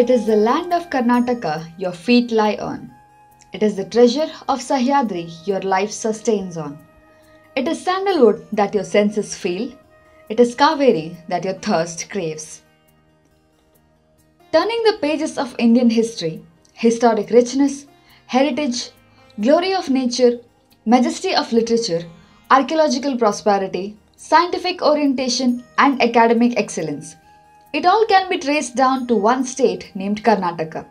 It is the land of Karnataka your feet lie on. It is the treasure of Sahyadri your life sustains on. It is sandalwood that your senses feel. It is Kaveri that your thirst craves. Turning the pages of Indian history, historic richness, heritage, glory of nature, majesty of literature, archaeological prosperity, scientific orientation, and academic excellence. It all can be traced down to one state named Karnataka.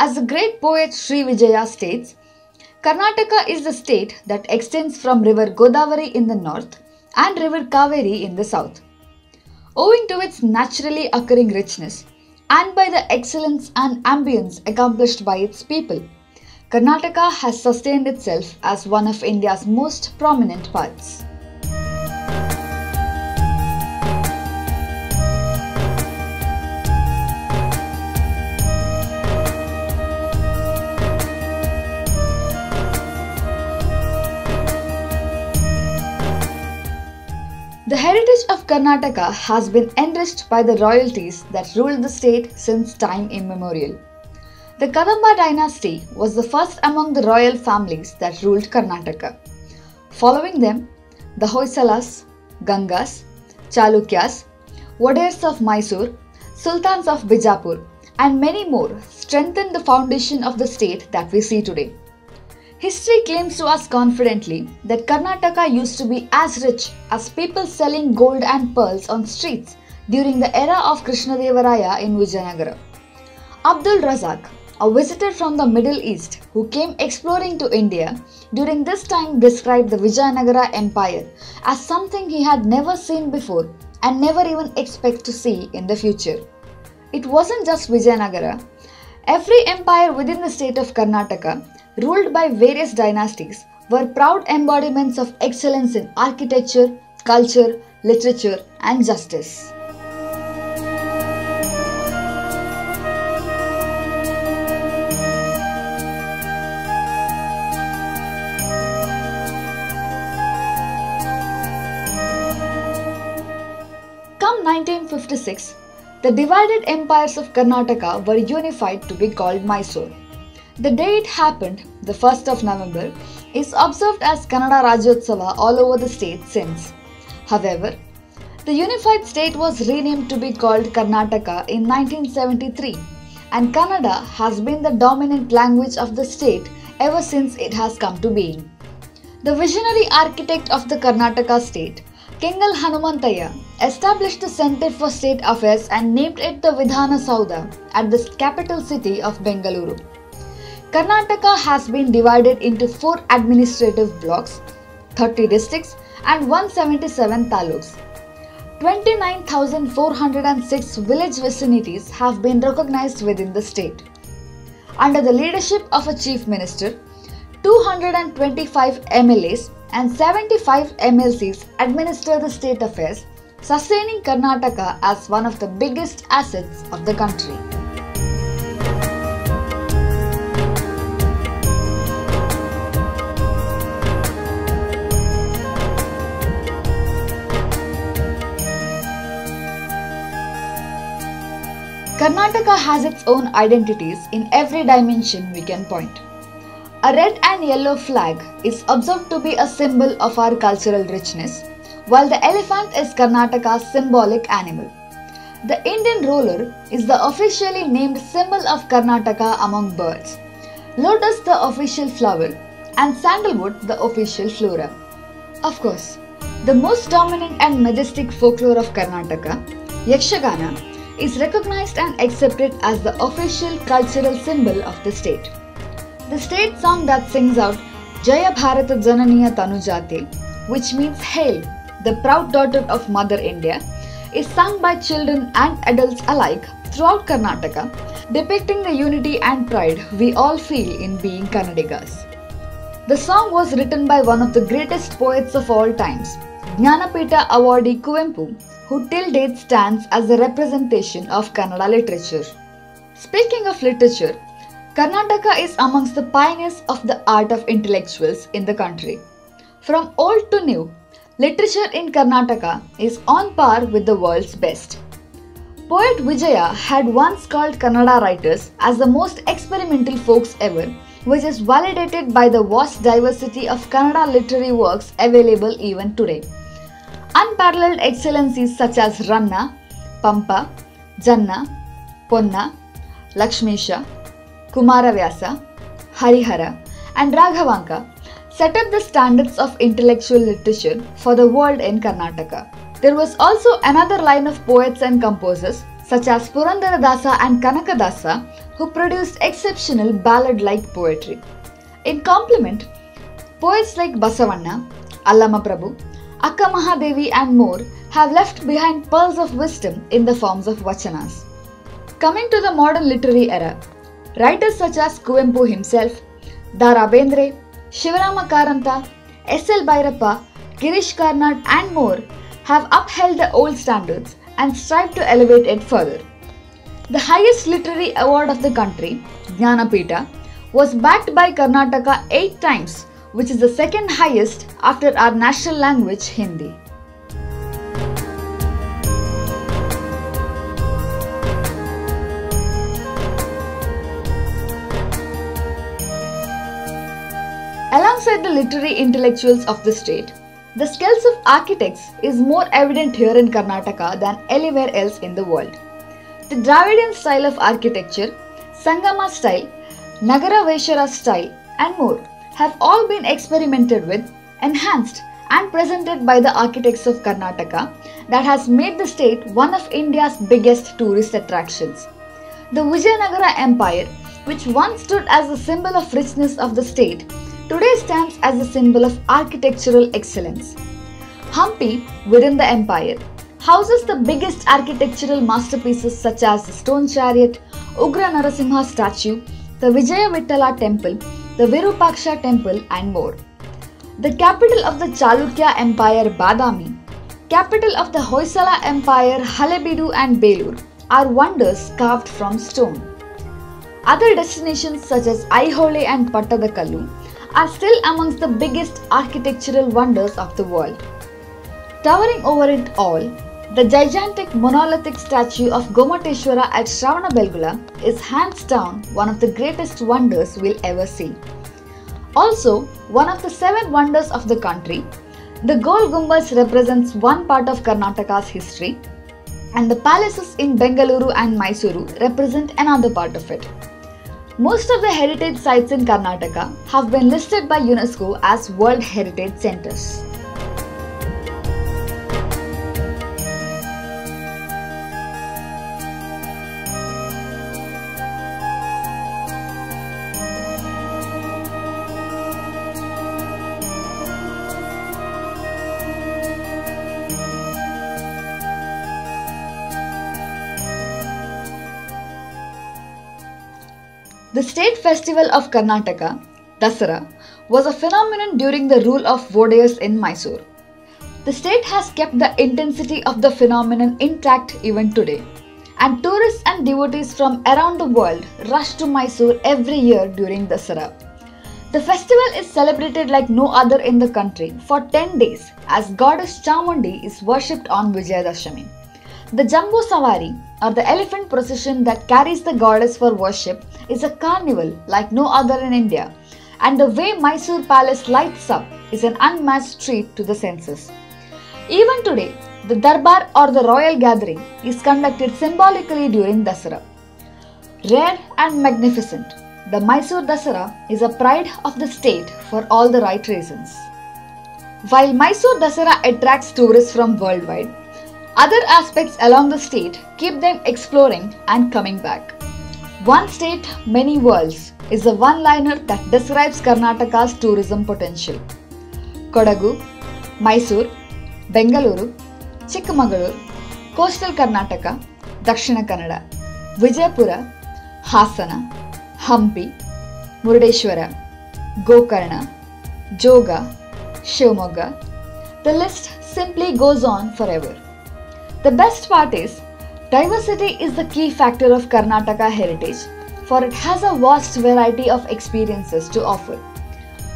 As the great poet Sri Vijaya states, Karnataka is the state that extends from river Godavari in the north and river Kaveri in the south. Owing to its naturally occurring richness and by the excellence and ambience accomplished by its people, Karnataka has sustained itself as one of India's most prominent parts. Karnataka has been enriched by the royalties that ruled the state since time immemorial. The Kadamba dynasty was the first among the royal families that ruled Karnataka. Following them, the Hoysalas, Gangas, Chalukyas, Wadairs of Mysore, Sultans of Bijapur, and many more strengthened the foundation of the state that we see today. History claims to us confidently that Karnataka used to be as rich as people selling gold and pearls on streets during the era of Krishnadevaraya in Vijayanagara. Abdul Razak, a visitor from the Middle East who came exploring to India during this time described the Vijayanagara Empire as something he had never seen before and never even expect to see in the future. It wasn't just Vijayanagara. Every empire within the state of Karnataka ruled by various dynasties, were proud embodiments of excellence in architecture, culture, literature, and justice. Come 1956, the divided empires of Karnataka were unified to be called Mysore. The day it happened, the 1st of November, is observed as Kannada Rajyotsava all over the state since. However, the unified state was renamed to be called Karnataka in 1973 and Kannada has been the dominant language of the state ever since it has come to being. The visionary architect of the Karnataka state, Kengal Hanumanthaiah, established the Center for State Affairs and named it the Vidhana Saudha at the capital city of Bengaluru. Karnataka has been divided into four administrative blocks, 30 districts, and 177 taluks. 29,406 village vicinities have been recognized within the state. Under the leadership of a chief minister, 225 MLAs and 75 MLCs administer the state affairs, sustaining Karnataka as one of the biggest assets of the country. Karnataka has its own identities in every dimension we can point. A red and yellow flag is observed to be a symbol of our cultural richness, while the elephant is Karnataka's symbolic animal. The Indian roller is the officially named symbol of Karnataka among birds, lotus the official flower, and sandalwood the official flora. Of course, the most dominant and majestic folklore of Karnataka, Yakshagana, is recognized and accepted as the official cultural symbol of the state. The state song that sings out Jaya Bharata Jananiya Tanujate, which means Hail, the proud daughter of Mother India, is sung by children and adults alike throughout Karnataka, depicting the unity and pride we all feel in being Kannadigas. The song was written by one of the greatest poets of all times, Jnanapita awardee Kuvempu, who till date stands as a representation of Kannada literature. Speaking of literature, Karnataka is amongst the pioneers of the art of intellectuals in the country. From old to new, literature in Karnataka is on par with the world's best. Poet Vijaya had once called Kannada writers as the most experimental folks ever, which is validated by the vast diversity of Kannada literary works available even today. Unparalleled excellencies such as Ranna, Pampa, Janna, Ponna, Lakshmisha, Kumaravyasa, Harihara, and Raghavanka set up the standards of intellectual literature for the world in Karnataka. There was also another line of poets and composers such as Purandaradasa and Kanakadasa who produced exceptional ballad-like poetry. In complement, poets like Basavanna, Allama Prabhu, Akka Mahadevi and more have left behind pearls of wisdom in the forms of vachanas. Coming to the modern literary era, writers such as Kuvempu himself, Dara Bendre, Shivarama Karanta, S.L. Bhairappa, Girish Karnad and more have upheld the old standards and strive to elevate it further. The highest literary award of the country, Jnanapita, was backed by Karnataka 8 times, which is the second highest after our national language Hindi. Alongside the literary intellectuals of the state, the skills of architects is more evident here in Karnataka than anywhere else in the world. The Dravidian style of architecture, Sangama style, Nagara Vaishara style, and more have all been experimented with, enhanced, and presented by the architects of Karnataka that has made the state one of India's biggest tourist attractions. The Vijayanagara Empire, which once stood as a symbol of richness of the state, today stands as a symbol of architectural excellence. Hampi, within the empire, houses the biggest architectural masterpieces such as the stone chariot, Ugra Narasimha statue, the Vijaya Vittala temple, the Virupaksha temple and more. The capital of the Chalukya Empire Badami, capital of the Hoysala Empire Halebidu and Belur are wonders carved from stone. Other destinations such as Aihole and Pattadakallu are still amongst the biggest architectural wonders of the world. Towering over it all, the gigantic monolithic statue of Gomateshwara at Shravanabelgula is hands down one of the greatest wonders we'll ever see. Also, one of the seven wonders of the country, the Gol Gumbaz represents one part of Karnataka's history, and the palaces in Bengaluru and Mysuru represent another part of it. Most of the heritage sites in Karnataka have been listed by UNESCO as World Heritage Centers. The state festival of Karnataka, Dasara, was a phenomenon during the rule of Vodayas in Mysore. The state has kept the intensity of the phenomenon intact even today, and tourists and devotees from around the world rush to Mysore every year during Dasara. The festival is celebrated like no other in the country for 10 days as goddess Chamundi is worshipped on Vijayadashami. The Jambu Savari, or the elephant procession that carries the goddess for worship, is a carnival like no other in India, and the way Mysore Palace lights up is an unmatched treat to the senses. Even today, the Darbar or the royal gathering is conducted symbolically during Dasara. Rare and magnificent, the Mysore Dasara is a pride of the state for all the right reasons. While Mysore Dasara attracts tourists from worldwide, other aspects along the state keep them exploring and coming back. One state, many worlds is a one liner that describes Karnataka's tourism potential. Kodagu, Mysore, Bengaluru, Chikmagalur, Coastal Karnataka, Dakshina Kannada, Vijayapura, Hasana, Hampi, Murdeshwara, Gokarna, Joga, Shivamogga. The list simply goes on forever. The best part is, diversity is the key factor of Karnataka heritage, for it has a vast variety of experiences to offer,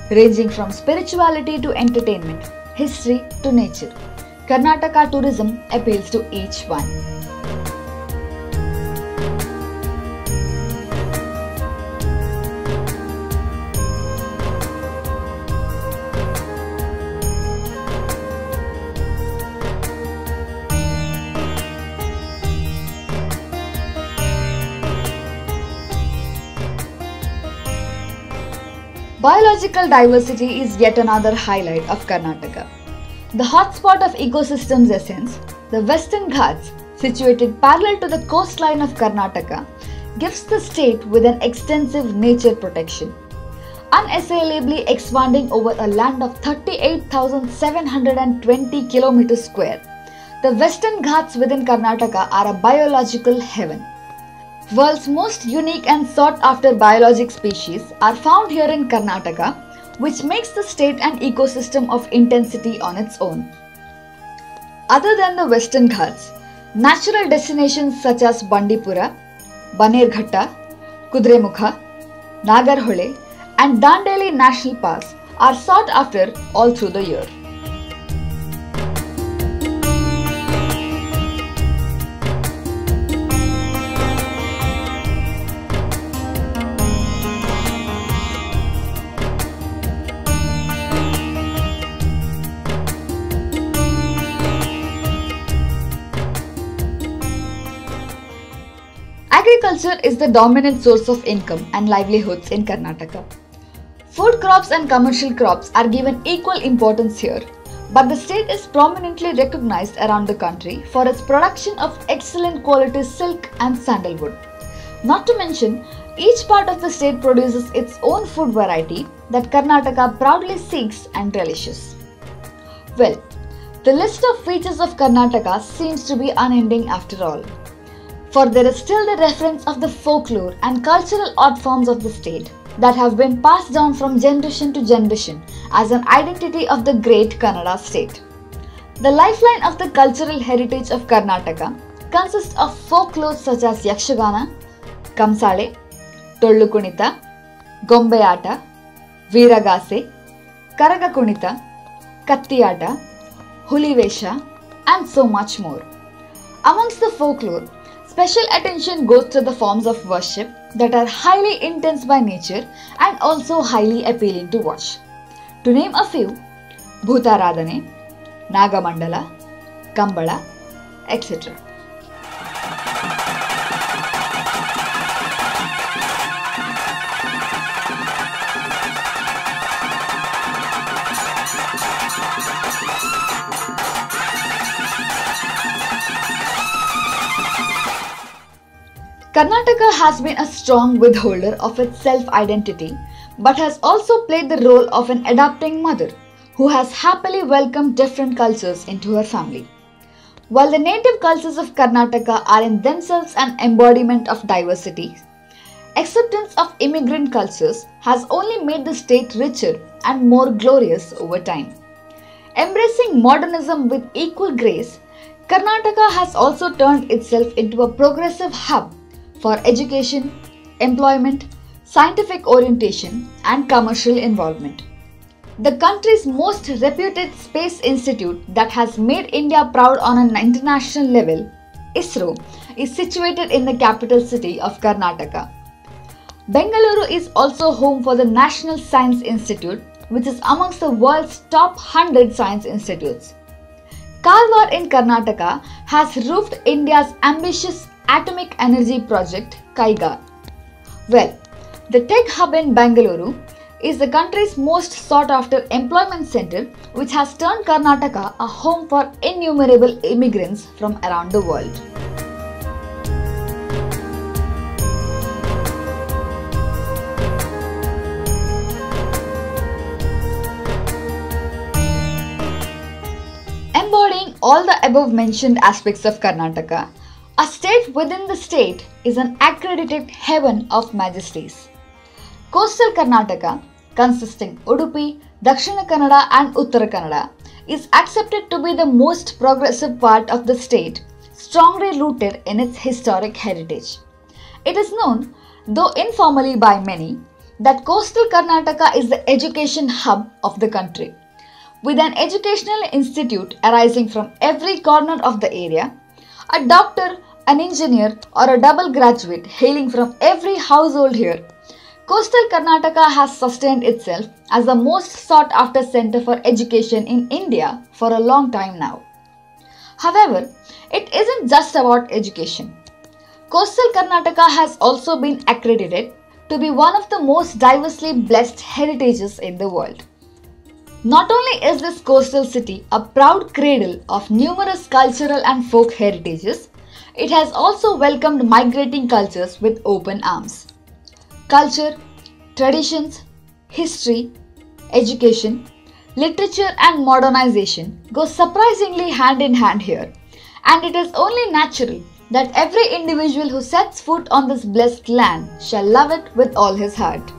ranging from spirituality to entertainment, history to nature. Karnataka tourism appeals to each one. Biological diversity is yet another highlight of Karnataka. The hotspot of ecosystem's essence, the Western Ghats, situated parallel to the coastline of Karnataka, gives the state with an extensive nature protection. Unassailably expanding over a land of 38,720 km square, the Western Ghats within Karnataka are a biological heaven. World's most unique and sought after biologic species are found here in Karnataka, which makes the state an ecosystem of intensity on its own. Other than the Western Ghats, natural destinations such as Bandipura, Bannerghatta, Kudremukha, Nagarhole, and Dandeli National Parks are sought after all through the year. Agriculture is the dominant source of income and livelihoods in Karnataka. Food crops and commercial crops are given equal importance here, but the state is prominently recognized around the country for its production of excellent quality silk and sandalwood. Not to mention, each part of the state produces its own food variety that Karnataka proudly seeks and relishes. Well, the list of features of Karnataka seems to be unending after all. For there is still the reference of the folklore and cultural art forms of the state that have been passed down from generation to generation as an identity of the great Kannada state. The lifeline of the cultural heritage of Karnataka consists of folklore such as Yakshagana, Kamsale, Dollu Kunita, Gombeata, Veeragase, Karaga Kunita, Kattiyata, Hulivesha, and so much more. Amongst the folklore, special attention goes to the forms of worship that are highly intense by nature and also highly appealing to watch. To name a few, Bhutaradhane, Nagamandala, Kambala, etc. Karnataka has been a strong withholder of its self identity, but has also played the role of an adopting mother who has happily welcomed different cultures into her family. While the native cultures of Karnataka are in themselves an embodiment of diversity, acceptance of immigrant cultures has only made the state richer and more glorious over time. Embracing modernism with equal grace, Karnataka has also turned itself into a progressive hub for education, employment, scientific orientation, and commercial involvement. The country's most reputed space institute that has made India proud on an international level, ISRO, is situated in the capital city of Karnataka. Bengaluru is also home for the National Science Institute, which is amongst the world's top 100 science institutes. Karwar in Karnataka has roofed India's ambitious atomic energy project Kaiga. Well, the tech hub in Bangalore is the country's most sought after employment center which has turned Karnataka a home for innumerable immigrants from around the world. Embodying all the above mentioned aspects of Karnataka, a state within the state is an accredited heaven of majesties. Coastal Karnataka, consisting of Udupi, Dakshina Kannada and Uttara Kannada, is accepted to be the most progressive part of the state, strongly rooted in its historic heritage. It is known, though informally by many, that coastal Karnataka is the education hub of the country. With an educational institute arising from every corner of the area, a doctor, an engineer, or a double graduate hailing from every household here, Coastal Karnataka has sustained itself as the most sought after center for education in India for a long time now. However, it isn't just about education. Coastal Karnataka has also been accredited to be one of the most diversely blessed heritages in the world. Not only is this coastal city a proud cradle of numerous cultural and folk heritages, it has also welcomed migrating cultures with open arms. Culture, traditions, history, education, literature, and modernization go surprisingly hand in hand here, and it is only natural that every individual who sets foot on this blessed land shall love it with all his heart.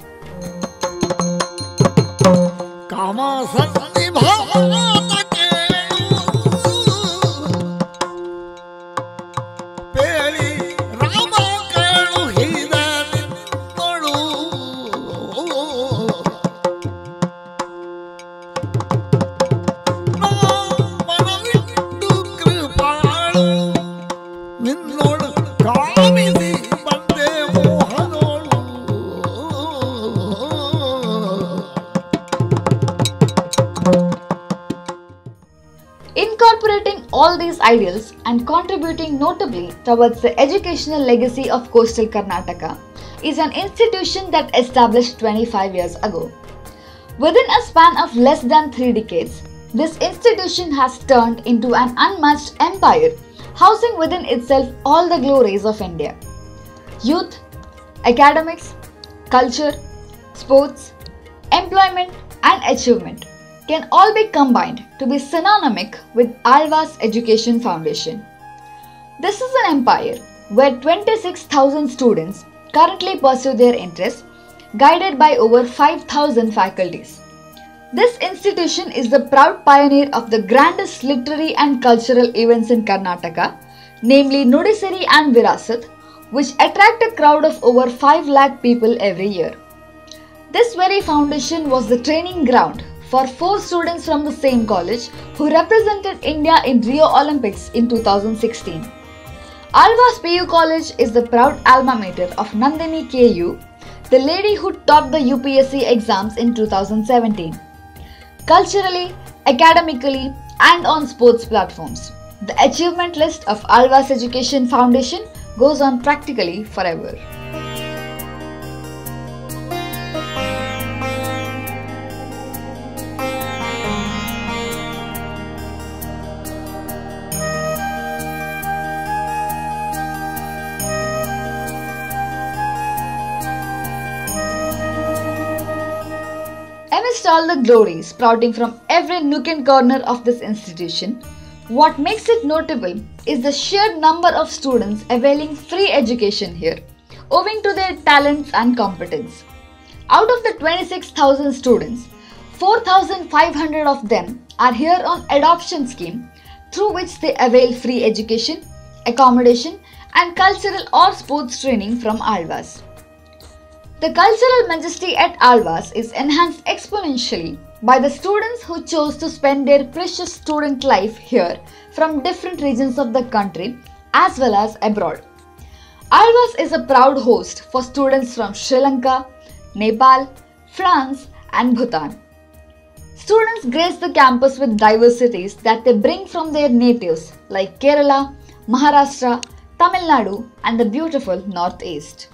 Ideals and contributing notably towards the educational legacy of coastal Karnataka is an institution that established 25 years ago. Within a span of less than three decades, this institution has turned into an unmatched empire, housing within itself all the glories of India youth, academics, culture, sports, employment, and achievement can all be combined to be synonymic with Alva's Education Foundation. This is an empire where 26,000 students currently pursue their interests, guided by over 5,000 faculties. This institution is the proud pioneer of the grandest literary and cultural events in Karnataka, namely Nudisiri and Virasat, which attract a crowd of over 5 lakh people every year. This very foundation was the training ground for four students from the same college who represented India in Rio Olympics in 2016. Alva's PU College is the proud alma mater of Nandini KU, the lady who topped the UPSC exams in 2017. Culturally, academically, and on sports platforms, the achievement list of Alva's Education Foundation goes on practically forever. The glories sprouting from every nook and corner of this institution, what makes it notable is the sheer number of students availing free education here, owing to their talents and competence. Out of the 26,000 students, 4,500 of them are here on adoption scheme through which they avail free education, accommodation and cultural or sports training from Alvas. The cultural majesty at Alvas is enhanced exponentially by the students who chose to spend their precious student life here from different regions of the country as well as abroad. Alvas is a proud host for students from Sri Lanka, Nepal, France, and Bhutan. Students grace the campus with diversities that they bring from their natives like Kerala, Maharashtra, Tamil Nadu, and the beautiful Northeast.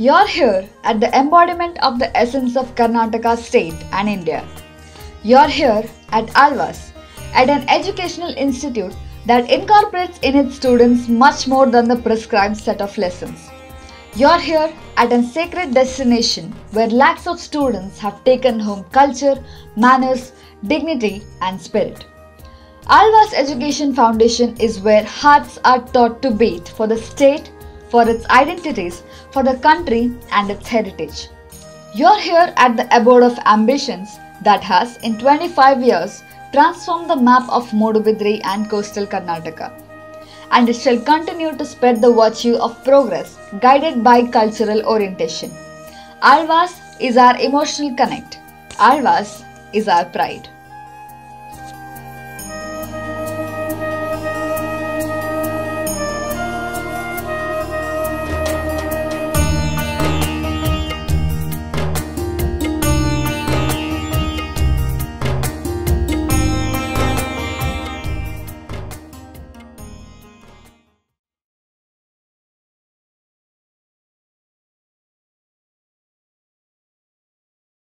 You're here at the embodiment of the essence of Karnataka state and India. You're here at Alvas, at an educational institute that incorporates in its students much more than the prescribed set of lessons. You're here at a sacred destination where lakhs of students have taken home culture, manners, dignity, and spirit. Alva's Education Foundation is where hearts are taught to beat for the state, for its identities, for the country, and its heritage. You're here at the abode of ambitions that has, in 25 years, transformed the map of Modubidri and coastal Karnataka. And it shall continue to spread the virtue of progress guided by cultural orientation. Alvas is our emotional connect. Alvas is our pride.